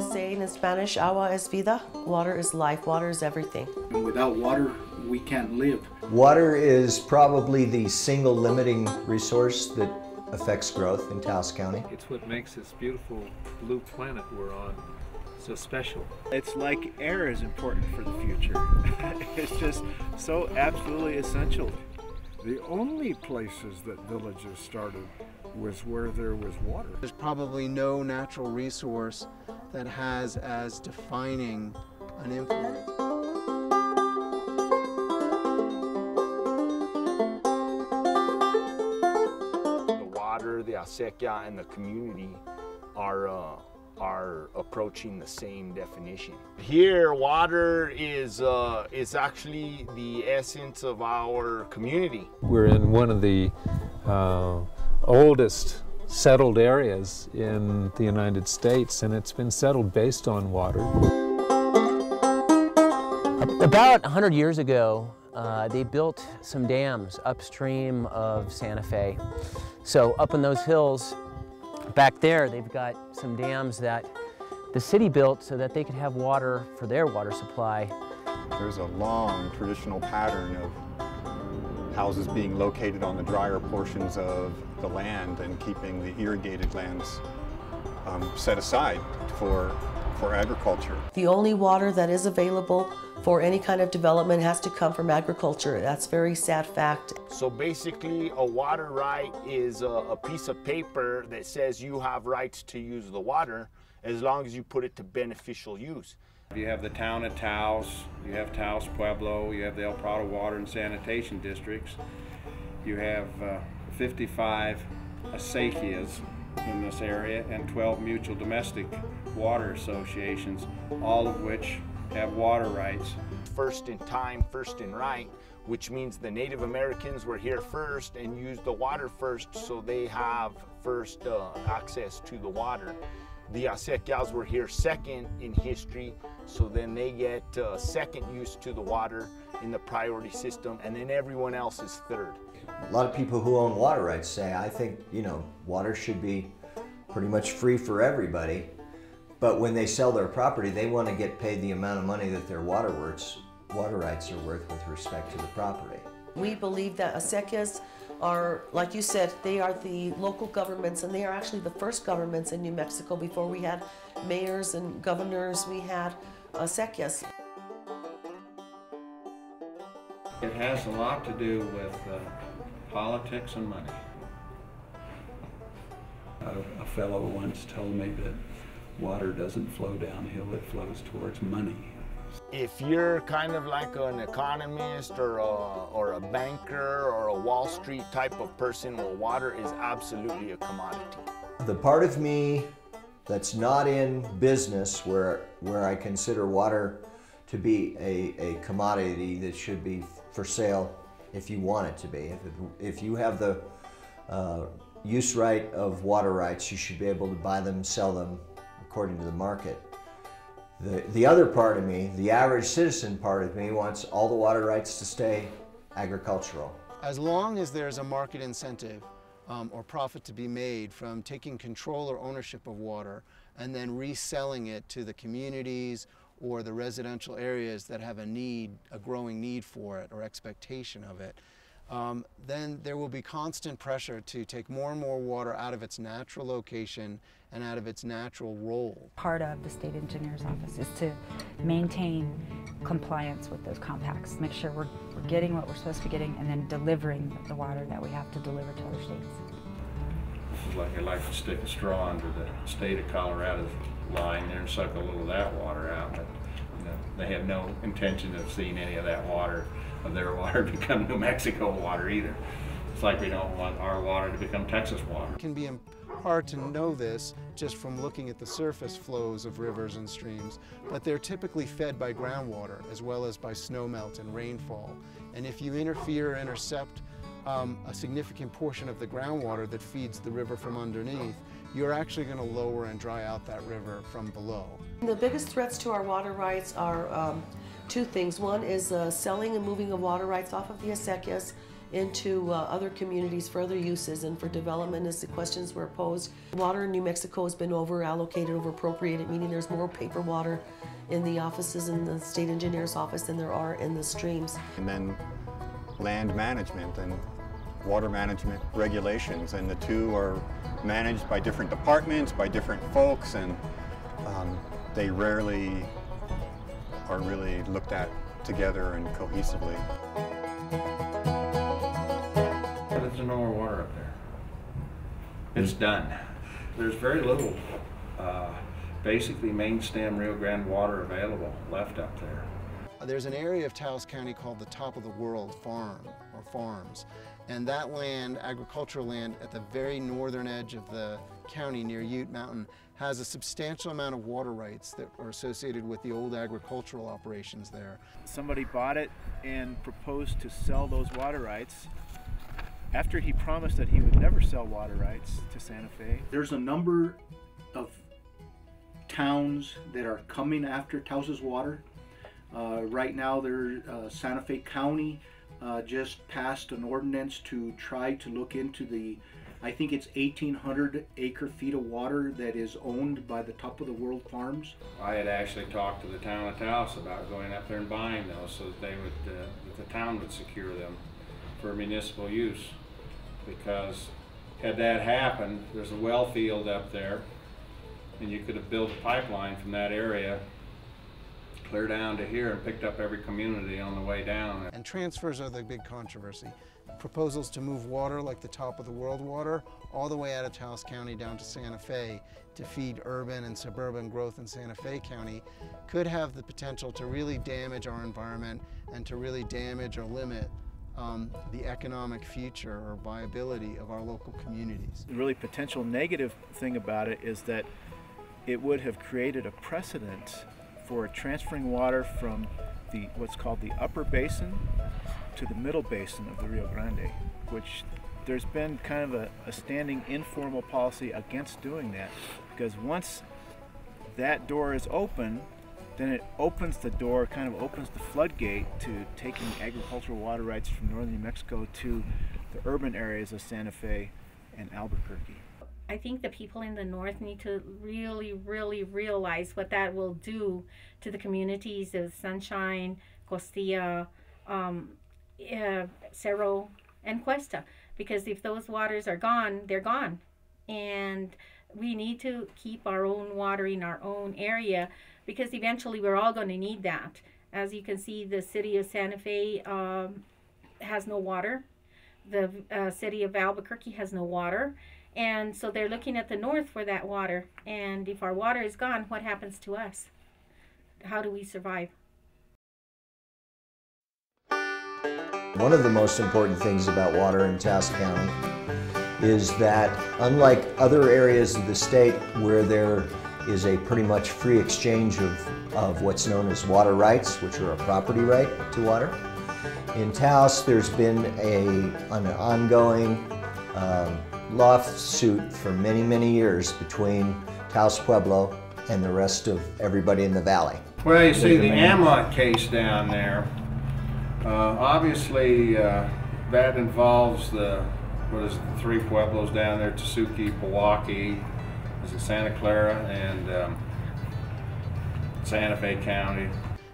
The saying in Spanish, agua es vida, water is life, water is everything. And without water, we can't live. Water is probably the single limiting resource that affects growth in Taos County. It's what makes this beautiful blue planet we're on so special. It's like air is important for the future. it's just so absolutely essential. The only places that villages started was where there was water. There's probably no natural resource that has as defining an influence. The water, the acequia, and the community are uh, are approaching the same definition. Here, water is uh, is actually the essence of our community. We're in one of the uh, oldest settled areas in the United States, and it's been settled based on water. About 100 years ago, uh, they built some dams upstream of Santa Fe. So up in those hills, back there, they've got some dams that the city built so that they could have water for their water supply. There's a long traditional pattern of houses being located on the drier portions of the land and keeping the irrigated lands um, set aside for, for agriculture. The only water that is available for any kind of development has to come from agriculture. That's a very sad fact. So basically, a water right is a, a piece of paper that says you have rights to use the water as long as you put it to beneficial use. You have the town of Taos, you have Taos Pueblo, you have the El Prado Water and Sanitation Districts, you have uh, 55 acequias in this area and 12 mutual domestic water associations, all of which have water rights. First in time, first in right, which means the Native Americans were here first and used the water first, so they have first uh, access to the water. The Acequias were here second in history, so then they get uh, second use to the water in the priority system, and then everyone else is third. A lot of people who own water rights say, I think, you know, water should be pretty much free for everybody. But when they sell their property, they want to get paid the amount of money that their water, works, water rights are worth with respect to the property. We believe that acequias are, like you said, they are the local governments and they are actually the first governments in New Mexico. Before we had mayors and governors, we had acequias. It has a lot to do with uh, politics and money. A, a fellow once told me that water doesn't flow downhill, it flows towards money. If you're kind of like an economist or a, or a banker or a Wall Street type of person, well, water is absolutely a commodity. The part of me that's not in business where, where I consider water to be a, a commodity that should be for sale if you want it to be. If, if you have the uh, use right of water rights, you should be able to buy them, sell them according to the market. The, the other part of me, the average citizen part of me, wants all the water rights to stay agricultural. As long as there's a market incentive um, or profit to be made from taking control or ownership of water and then reselling it to the communities or the residential areas that have a need, a growing need for it or expectation of it, um, then there will be constant pressure to take more and more water out of its natural location and out of its natural role. Part of the state engineer's office is to maintain compliance with those compacts, make sure we're, we're getting what we're supposed to be getting and then delivering the water that we have to deliver to other states. It's like they like to stick a straw under the state of Colorado's line there and suck a little of that water out, but you know, they have no intention of seeing any of that water, of their water become New Mexico water either. It's like we don't want our water to become Texas water. It can be hard to know this just from looking at the surface flows of rivers and streams, but they're typically fed by groundwater as well as by snowmelt and rainfall. And if you interfere or intercept um, a significant portion of the groundwater that feeds the river from underneath, you're actually going to lower and dry out that river from below. The biggest threats to our water rights are um, two things. One is uh, selling and moving of water rights off of the acequias into uh, other communities for other uses and for development as the questions were posed. Water in New Mexico has been over allocated, over appropriated, meaning there's more paper water in the offices in the state engineer's office than there are in the streams. And then land management and water management regulations, and the two are managed by different departments, by different folks, and um, they rarely are really looked at together and cohesively. There's no more water up there. It's done. There's very little, uh, basically main stem Rio Grande water available left up there. Uh, there's an area of Taos County called the Top of the World Farm or farms. And that land, agricultural land at the very northern edge of the county near Ute Mountain, has a substantial amount of water rights that are associated with the old agricultural operations there. Somebody bought it and proposed to sell those water rights after he promised that he would never sell water rights to Santa Fe. There's a number of towns that are coming after Taos's water. Uh, right now, uh, Santa Fe County uh, just passed an ordinance to try to look into the, I think it's 1,800 acre feet of water that is owned by the Top of the World Farms. I had actually talked to the town of Taos about going up there and buying those so that they would, uh, that the town would secure them for municipal use. Because had that happened, there's a well field up there, and you could have built a pipeline from that area clear down to here and picked up every community on the way down. And transfers are the big controversy. Proposals to move water like the top of the world water all the way out of Taos County down to Santa Fe to feed urban and suburban growth in Santa Fe County could have the potential to really damage our environment and to really damage or limit um, the economic future or viability of our local communities. The really potential negative thing about it is that it would have created a precedent for transferring water from the what's called the upper basin to the middle basin of the Rio Grande, which there's been kind of a, a standing informal policy against doing that because once that door is open, then it opens the door, kind of opens the floodgate to taking agricultural water rights from northern New Mexico to the urban areas of Santa Fe and Albuquerque. I think the people in the north need to really, really realize what that will do to the communities of Sunshine, Costilla, um, uh, Cerro, and Questa. Because if those waters are gone, they're gone. And we need to keep our own water in our own area because eventually we're all going to need that. As you can see, the city of Santa Fe um, has no water. The uh, city of Albuquerque has no water and so they're looking at the north for that water. And if our water is gone, what happens to us? How do we survive? One of the most important things about water in Taos County is that unlike other areas of the state where there is a pretty much free exchange of, of what's known as water rights, which are a property right to water, in Taos there's been a, an ongoing um, lawsuit for many, many years between Taos Pueblo and the rest of everybody in the valley. Well, you see the Aamodt case down there, uh, obviously uh, that involves the, what is it, the three pueblos down there, Tesuque, Pojoaque, is it Santa Clara, and um, Santa Fe County.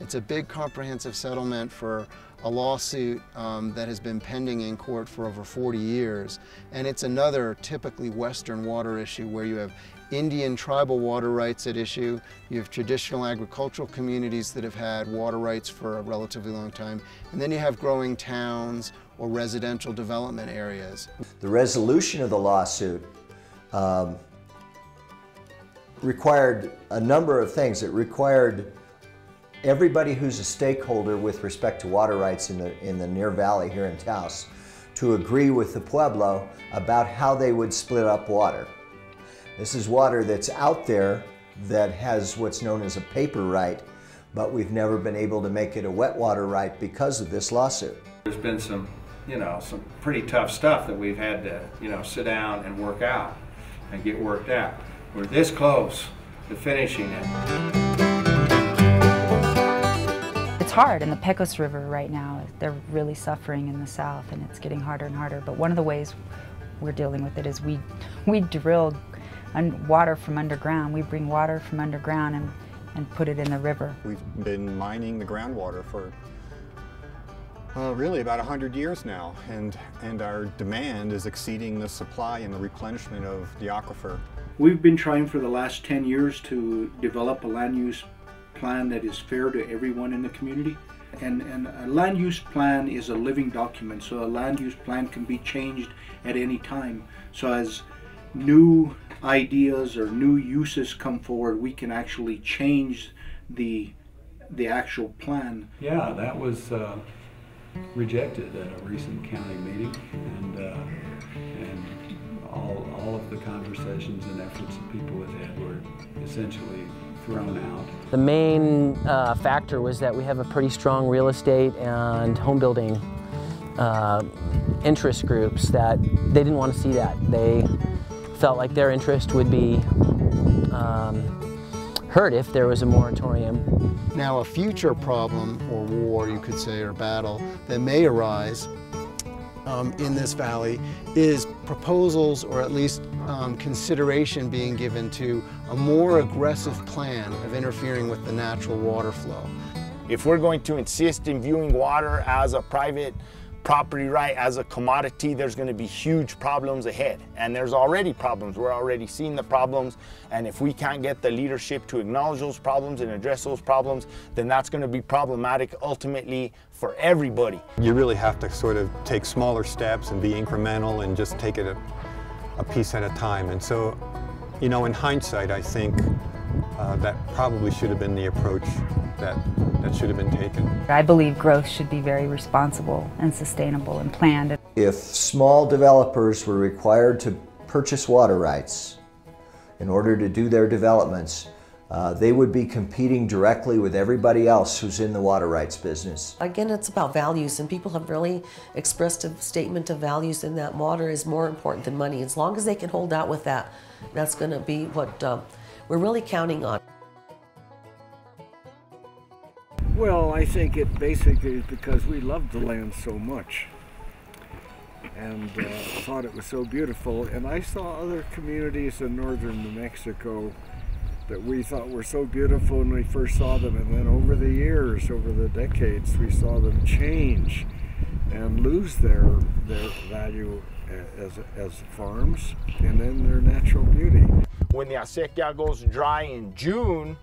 It's a big comprehensive settlement for a lawsuit um, that has been pending in court for over 40 years. And it's another typically Western water issue where you have Indian tribal water rights at issue, you have traditional agricultural communities that have had water rights for a relatively long time, and then you have growing towns or residential development areas. The resolution of the lawsuit um, required a number of things. It required everybody who's a stakeholder with respect to water rights in the, in the near valley here in Taos to agree with the Pueblo about how they would split up water. This is water that's out there that has what's known as a paper right, but we've never been able to make it a wet water right because of this lawsuit. There's been some, you know, some pretty tough stuff that we've had to, you know, sit down and work out and get worked out. We're this close to finishing it hard. And the Pecos River right now, they're really suffering in the south and it's getting harder and harder. But one of the ways we're dealing with it is we, we drill water from underground. We bring water from underground and, and put it in the river. We've been mining the groundwater for uh, really about 100 years now, and, and our demand is exceeding the supply and the replenishment of the aquifer. We've been trying for the last 10 years to develop a land use plan that is fair to everyone in the community. And, and a land use plan is a living document, so a land use plan can be changed at any time. So as new ideas or new uses come forward, we can actually change the the actual plan. Yeah, that was uh, rejected at a recent county meeting, and uh, and all all of the conversations and efforts that people had had were essentially thrown out. The main uh, factor was that we have a pretty strong real estate and home building uh, interest groups that they didn't want to see that. They felt like their interest would be um, hurt if there was a moratorium. Now a future problem or war you could say or battle that may arise um, in this valley is proposals or at least um, consideration being given to a more aggressive plan of interfering with the natural water flow. If we're going to insist in viewing water as a private property right as a commodity, there's going to be huge problems ahead. And there's already problems. We're already seeing the problems. And if we can't get the leadership to acknowledge those problems and address those problems, then that's going to be problematic ultimately for everybody. You really have to sort of take smaller steps and be incremental and just take it a, a piece at a time. And so, you know, in hindsight, I think uh, that probably should have been the approach that, that should have been taken. I believe growth should be very responsible and sustainable and planned. If small developers were required to purchase water rights in order to do their developments, uh, they would be competing directly with everybody else who's in the water rights business. Again, it's about values, and people have really expressed a statement of values in that water is more important than money. As long as they can hold out with that, that's going to be what uh, we're really counting on. Well, I think it basically is because we loved the land so much and uh, thought it was so beautiful. And I saw other communities in northern New Mexico that we thought were so beautiful when we first saw them. And then over the years, over the decades, we saw them change and lose their, their value as, as farms and then their natural beauty. When the acequia goes dry in June,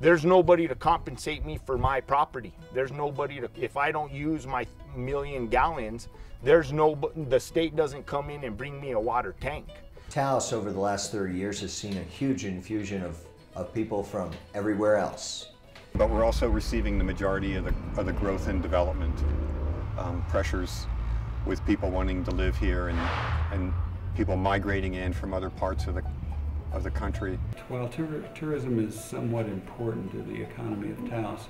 there's nobody to compensate me for my property. There's nobody to, if I don't use my million gallons, there's no, the state doesn't come in and bring me a water tank. Taos over the last 30 years has seen a huge infusion of, of people from everywhere else. But we're also receiving the majority of the, of the growth and development um, pressures with people wanting to live here and, and people migrating in from other parts of the of the country. While tur tourism is somewhat important to the economy of Taos,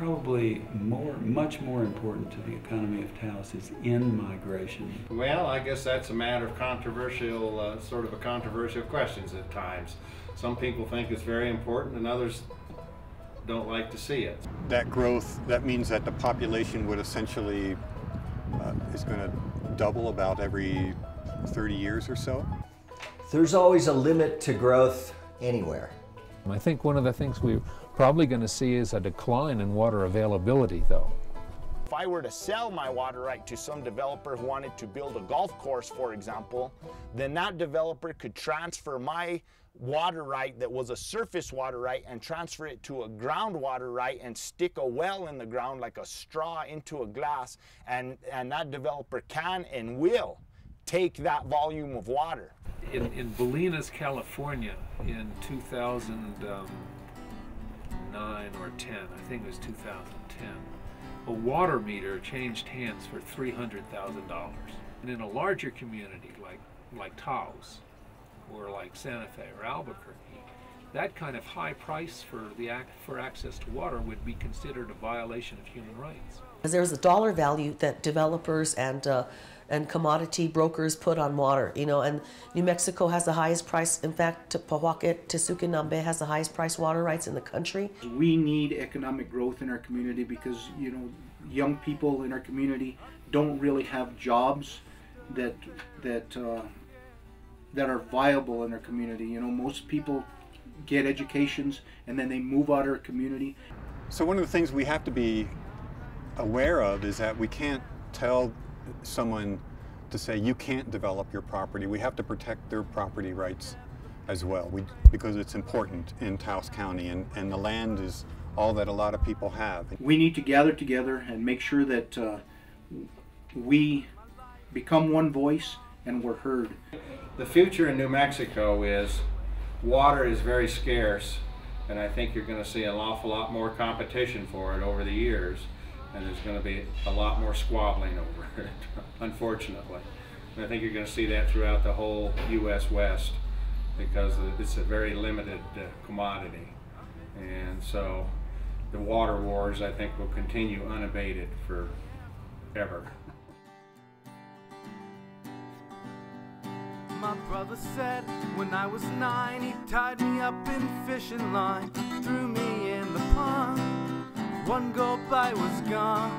probably more, much more important to the economy of Taos is in-migration. Well, I guess that's a matter of controversial, uh, sort of a controversial questions at times. Some people think it's very important and others don't like to see it. That growth, that means that the population would essentially, uh, is going to double about every 30 years or so. There's always a limit to growth anywhere. I think one of the things we're probably going to see is a decline in water availability, though. If I were to sell my water right to some developer who wanted to build a golf course, for example, then that developer could transfer my water right that was a surface water right and transfer it to a groundwater right and stick a well in the ground like a straw into a glass and, and that developer can and will take that volume of water in, in Bolinas, California in 2009 or 10, I think it was 2010, a water meter changed hands for $300,000. And in a larger community like, like Taos or like Santa Fe or Albuquerque, that kind of high price for the act for access to water would be considered a violation of human rights. There's a dollar value that developers and uh, and commodity brokers put on water. You know, and New Mexico has the highest price. In fact, Pojoaque, Tesuque has the highest price water rights in the country. We need economic growth in our community because you know young people in our community don't really have jobs that that uh, that are viable in our community. You know, most people get educations and then they move out of our community. So one of the things we have to be aware of is that we can't tell someone to say you can't develop your property. We have to protect their property rights as well we, because it's important in Taos County and, and the land is all that a lot of people have. We need to gather together and make sure that uh, we become one voice and we're heard. The future in New Mexico is water is very scarce and I think you're going to see an awful lot more competition for it over the years and there's going to be a lot more squabbling over it, unfortunately. And I think you're going to see that throughout the whole U.S. West because it's a very limited uh, commodity. And so the water wars, I think, will continue unabated forever. My brother said when I was nine, he tied me up in fishing line, threw me in the pond. One go by was gone.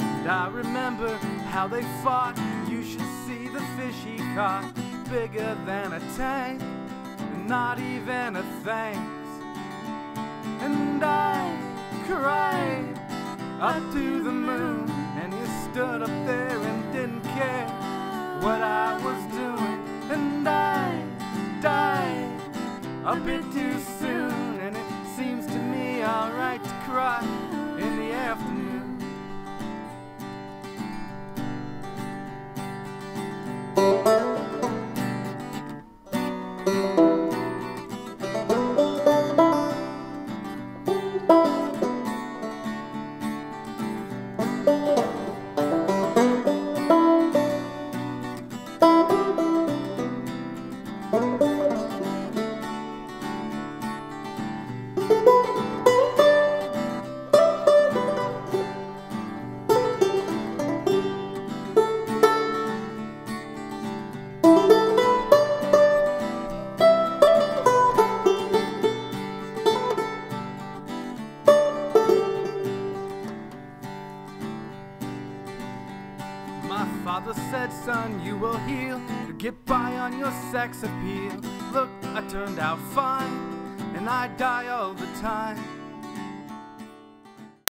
And I remember how they fought. You should see the fish he caught, bigger than a tank, and not even a thanks. And I cried up to the moon, and he stood up there and didn't care what I was doing, and I died a bit too soon, cry in the afternoon. Sex appeal. Look, I turned out fine, and I die all the time.